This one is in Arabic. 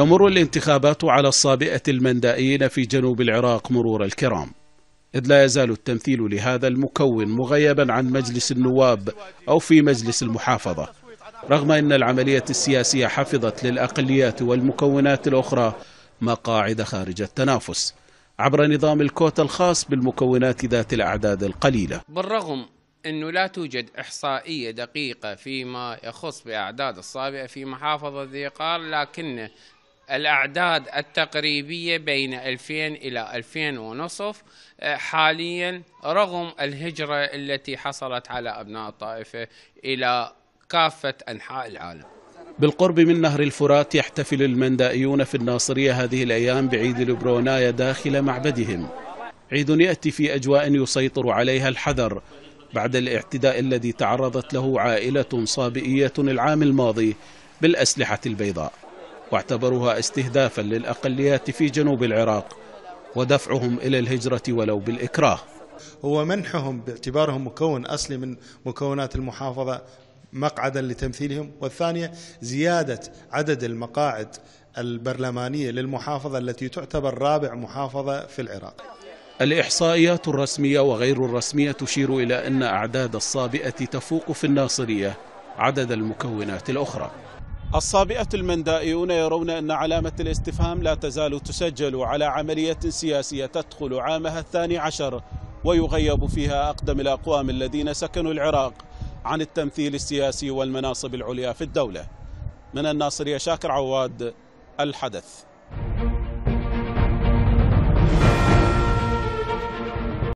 تمر الانتخابات على الصابئة المندائيين في جنوب العراق مرور الكرام. إذ لا يزال التمثيل لهذا المكون مغيبا عن مجلس النواب أو في مجلس المحافظة. رغم أن العملية السياسية حفظت للأقليات والمكونات الأخرى مقاعد خارج التنافس عبر نظام الكوتا الخاص بالمكونات ذات الأعداد القليلة. بالرغم أنه لا توجد إحصائية دقيقة فيما يخص بأعداد الصابئة في محافظة ذي قار لكن الأعداد التقريبية بين 2000 إلى 2000 ونصف آه، حاليا رغم الهجرة التي حصلت على أبناء الطائفة إلى كافة أنحاء العالم. بالقرب من نهر الفرات يحتفل المندائيون في الناصرية هذه الأيام بعيد البروناية داخل معبدهم. عيد يأتي في أجواء يسيطر عليها الحذر بعد الاعتداء الذي تعرضت له عائلة صابئية العام الماضي بالأسلحة البيضاء. واعتبروها استهدافا للأقليات في جنوب العراق ودفعهم إلى الهجرة ولو بالإكراه. هو منحهم باعتبارهم مكون أصلي من مكونات المحافظة مقعدا لتمثيلهم والثانية زيادة عدد المقاعد البرلمانية للمحافظة التي تعتبر رابع محافظة في العراق. الإحصائيات الرسمية وغير الرسمية تشير إلى أن أعداد الصابئة تفوق في الناصرية عدد المكونات الأخرى. الصابئة المندائيون يرون أن علامة الاستفهام لا تزال تسجل على عملية سياسية تدخل عامها الثاني عشر ويغيب فيها أقدم الأقوام الذين سكنوا العراق عن التمثيل السياسي والمناصب العليا في الدولة. من الناصرية شاكر عواد الحدث.